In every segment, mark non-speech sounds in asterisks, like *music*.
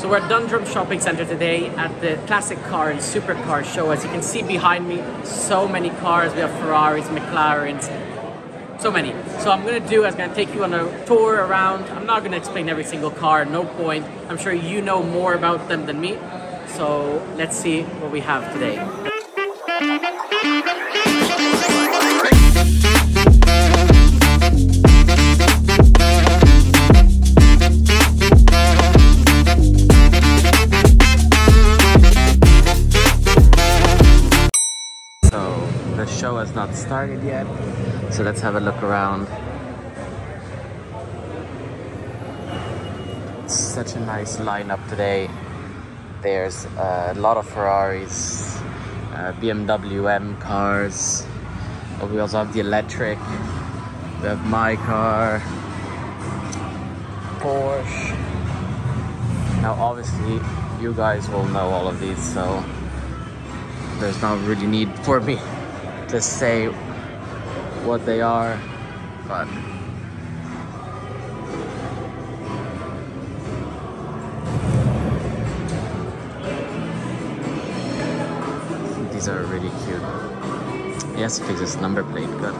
So we're at Dundrum Shopping Centre today at the Classic Car and Supercar show. As you can see behind me, so many cars. We have Ferraris, McLarens, so many. So I'm gonna do, I'm gonna take you on a tour around. I'm not gonna explain every single car, no point. I'm sure you know more about them than me. So let's see what we have today. Has not started yet. So let's have a look around. Such a nice lineup today. There's a lot of Ferraris, uh, BMW M cars. We also have the electric. We have my car, Porsche. Now, obviously, you guys will know all of these, so there's not really need for me to say what they are, but these are really cute. Yes, fix this number plate, good.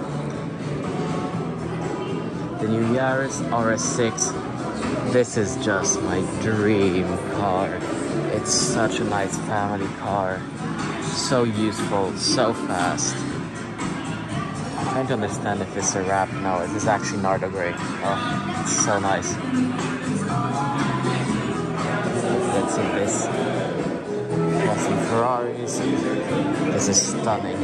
The new Yaris RS6. This is just my dream car. It's such a nice family car. So useful, so fast. Trying to understand if it's a wrap. No, it is actually Nardo Grey. Oh, it's so nice. Let's see this. Got some Ferraris. This is stunning.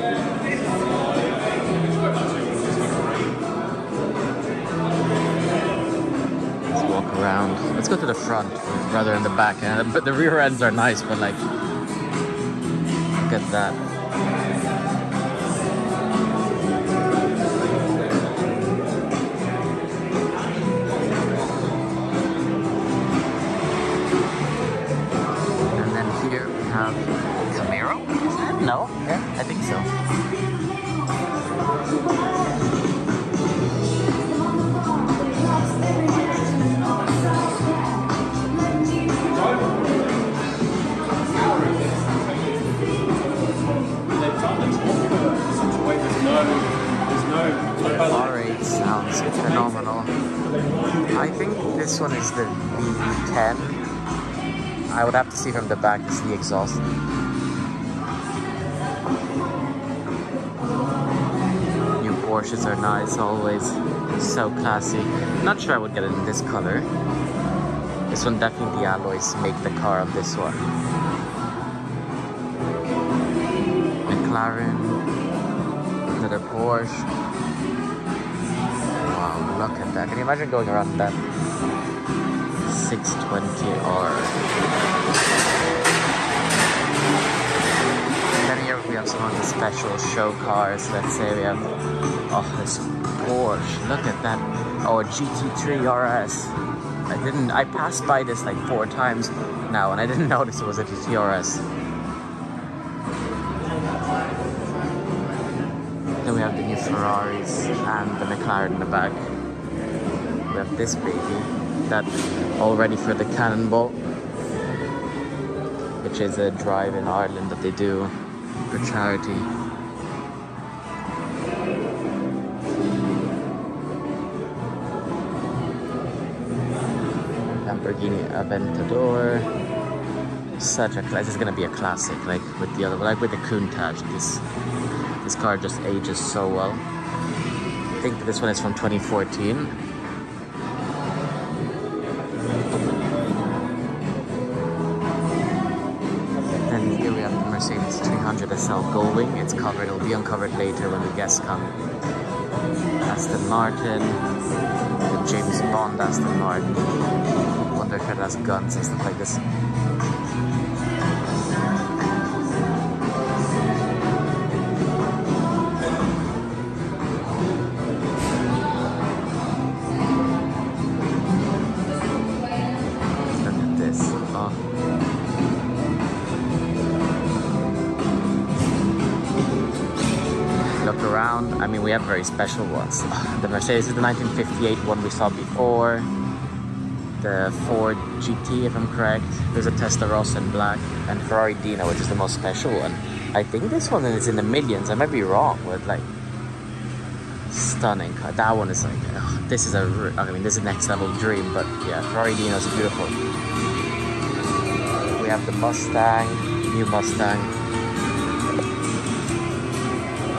Let's walk around. Let's go to the front rather than the back. But the rear ends are nice, but like, look at that. I think so. R8 sounds phenomenal. I think this one is the VV10. I would have to see from the back to see the exhaust. New are nice always. So classy. Not sure I would get it in this color. This one definitely the alloys make the car on this one. McLaren. Another Porsche. Wow, look at that. Can you imagine going around that 620R? Then here we have some of the special show cars. Let's say we have, oh, this Porsche. Look at that. Oh, a GT3 RS. I didn't, I passed by this like four times now and I didn't *laughs* notice it was a GT RS. Then we have the new Ferraris and the McLaren in the back. We have this baby, that all ready for the Cannonball, which is a drive in Ireland that they do for charity. Lamborghini Aventador. Such a class. Is gonna be a classic, like with the other, like with the Countach. This this car just ages so well. I think this one is from 2014. Then here we have the Mercedes 300 SL Gullwing. It's covered, it'll be uncovered later when the guests come. Aston Martin, the James Bond Aston Martin. If has guns and stuff like this. Oh. Look around. I mean, we have very special ones. The Mercedes is the 1958 one we saw before. The Ford GT, if I'm correct. There's a Testarossa in black, and Ferrari Dino, which is the most special one. I think this one is in the millions. I might be wrong, but like stunning car. That one is like, ugh, this is a, I mean, this is next level dream, but yeah, Ferrari Dino is beautiful. We have the Mustang, new Mustang.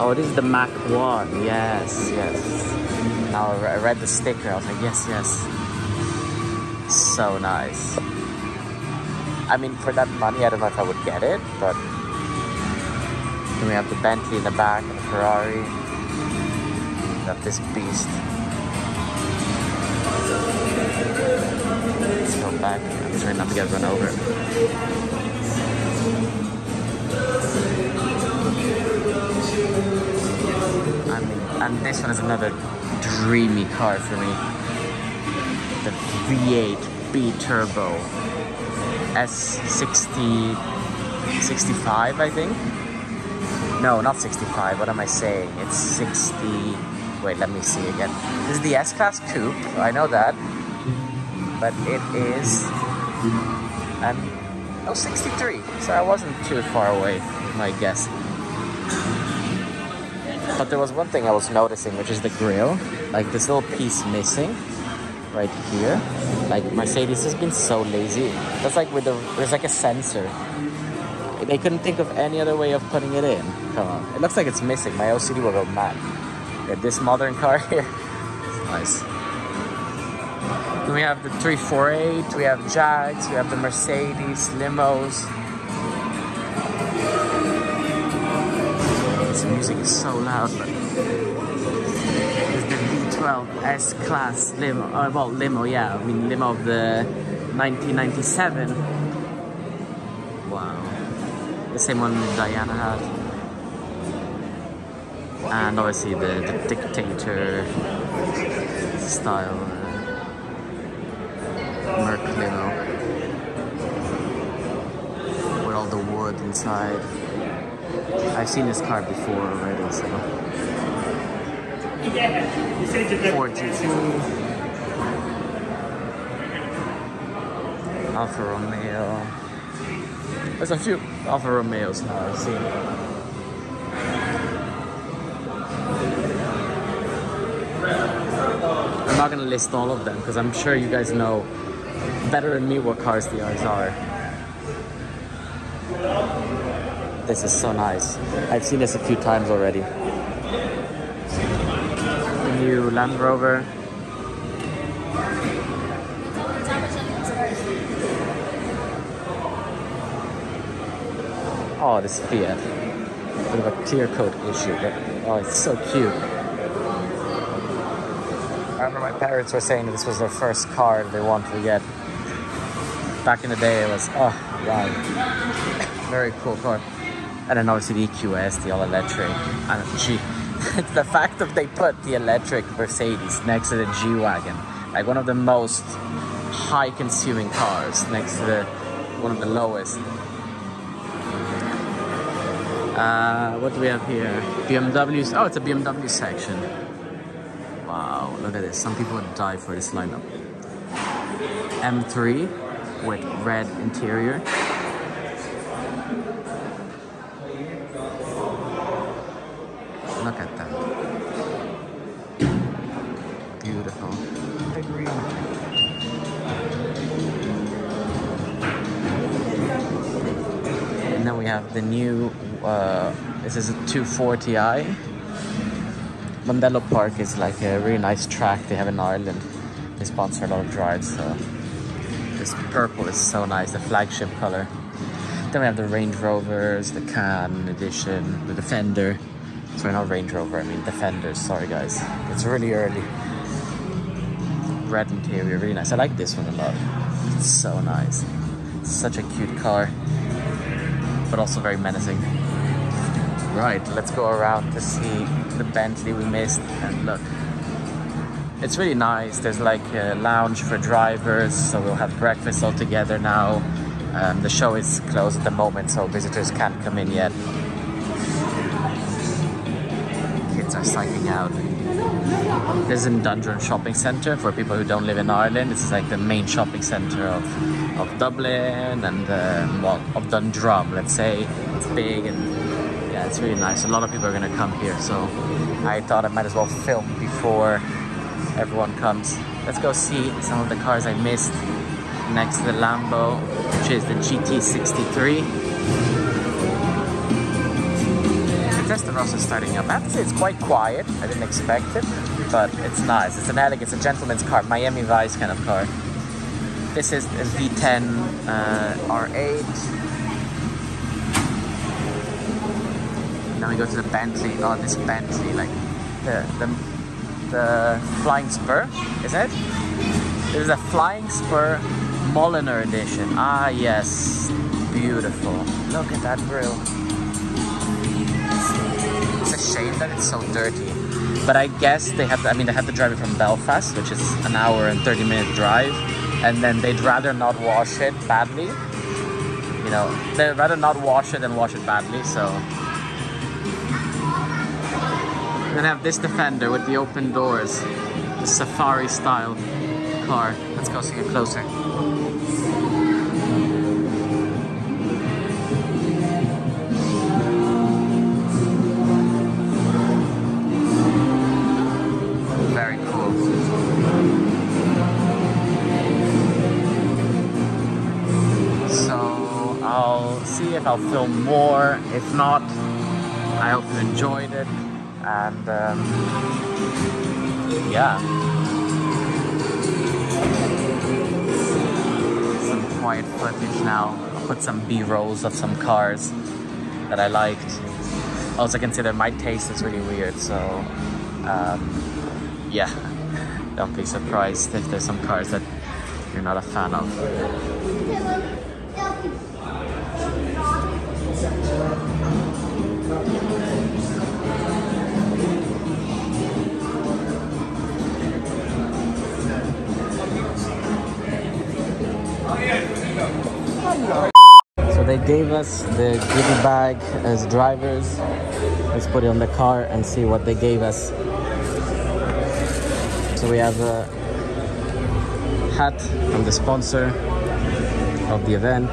Oh, this is the Mach 1, yes, yes. Now I read the sticker, I was like, yes, yes. So nice. I mean, for that money, I don't know if I would get it, but then we have the Bentley in the back, the Ferrari. We have this beast. Let's go back. I'm trying not to get run over. I mean, and this one is another dreamy car for me. The V8 Biturbo S60 65, I think. No, not 65. What am I saying? It's 60. Wait, let me see again. This is the S-Class Coupe. I know that. But it is an oh 63. So I wasn't too far away my guess. But there was one thing I was noticing, which is the grill. Like this little piece missing right here. Like Mercedes has been so lazy. That's like with the there's like a sensor. They couldn't think of any other way of putting it in. Come on. It looks like it's missing. My OCD will go mad. Yeah, this modern car *laughs* here. Nice. We have the 348, we have Jags, we have the Mercedes, limos. This music is so loud, but 12S class limo, uh, well, limo, yeah, I mean, limo of the 1997. Wow. The same one Diana had. And obviously the, the dictator style uh, Merc limo. With all the wood inside. I've seen this car before already, so. Yeah. Ford GT. Alfa Romeo. There's a few Alfa Romeos now I've seen. I'm not gonna list all of them because I'm sure you guys know better than me what cars the others are. This is so nice. I've seen this a few times already. New Land Rover. Oh, this Fiat. Bit of a clear coat issue, but oh, it's so cute. I remember my parents were saying this was their first car they wanted to get. Back in the day, it was, oh, wow. Very cool car. And then obviously the EQS, the all electric. And gee, it's *laughs* the fact that they put the electric Mercedes next to the G Wagon, like one of the most high consuming cars, next to the one of the lowest. Uh, what do we have here? BMWs. Oh, it's a BMW section. Wow, look at this. Some people would die for this lineup. M3 with red interior. Have the new, uh, this is a 240i. Mondello Park is like a really nice track they have in Ireland. They sponsor a lot of drives, so this purple is so nice, the flagship color. Then we have the Range Rovers, the Kahn edition, the Defender. Sorry, not Range Rover, I mean Defenders. Sorry, guys. It's really early. Red interior, really nice. I like this one a lot. It's so nice. It's such a cute car, but also very menacing. Right, let's go around to see the Bentley we missed. And look, it's really nice. There's like a lounge for drivers, so we'll have breakfast all together now. Um, the show is closed at the moment, so visitors can't come in yet. Are psyching out. This is in Dundrum Shopping Centre for people who don't live in Ireland. This is like the main shopping centre of, of Dublin and um, well, of Dundrum, let's say. It's big and yeah, it's really nice. A lot of people are gonna come here, so I thought I might as well film before everyone comes. Let's go see some of the cars I missed next to the Lambo, which is the GT63. Testarossa is starting up. I have to say it's quite quiet. I didn't expect it, but it's nice. It's an elegant, it's a gentleman's car, Miami Vice kind of car. This is a V10 uh, R8. Now we go to the Bentley. Oh, this Bentley, like the the, the Flying Spur, is it? This is a Flying Spur Mulliner edition. Ah, yes, beautiful. Look at that grill shame that it's so dirty. But I guess they have to, I mean, they have to drive it from Belfast, which is an hour and 30 minute drive. And then they'd rather not wash it badly. You know, they'd rather not wash it than wash it badly, so. Then have this Defender with the open doors. The safari style car. Let's go see it closer. I'll film more. If not, I hope you enjoyed it. And um, yeah. Some quiet footage now. I'll put some B-rolls of some cars that I liked. Also consider my taste is really weird, so um, yeah. *laughs* Don't be surprised if there's some cars that you're not a fan of. So they gave us the goodie bag as drivers. Let's put it on the car and see what they gave us. So we have a hat from the sponsor of the event.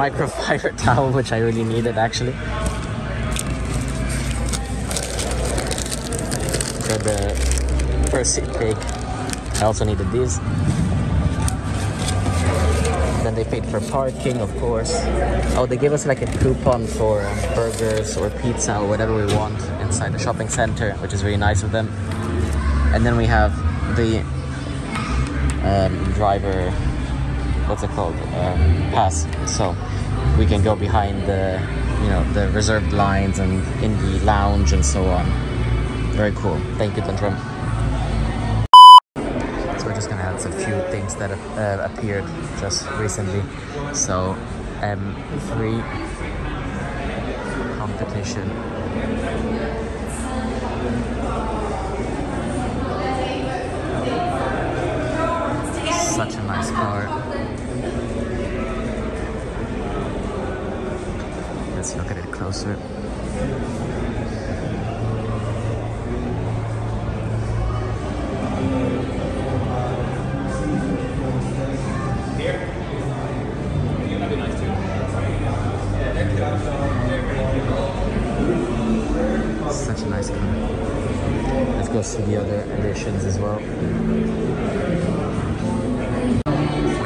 Microfiber *laughs* towel, which I really needed actually. For the Percy pig. I also needed these. Then they paid for parking, of course. Oh, they gave us like a coupon for burgers or pizza or whatever we want inside the shopping center, which is really nice of them. And then we have the um, driver, what's it called, um, pass. So we can go behind the, you know, the reserved lines and in the lounge and so on. Very cool. Thank you, Dundrum So we're just gonna add a few things that uh, appeared just recently. So, M3 competition. Such a nice car. Let's look at it closer. Such a nice car. Let's go see the other editions as well. We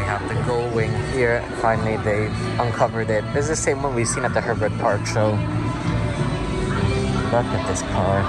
have the Wing here, finally they've uncovered it. It's the same one we've seen at the Herbert Park show. Look at this car.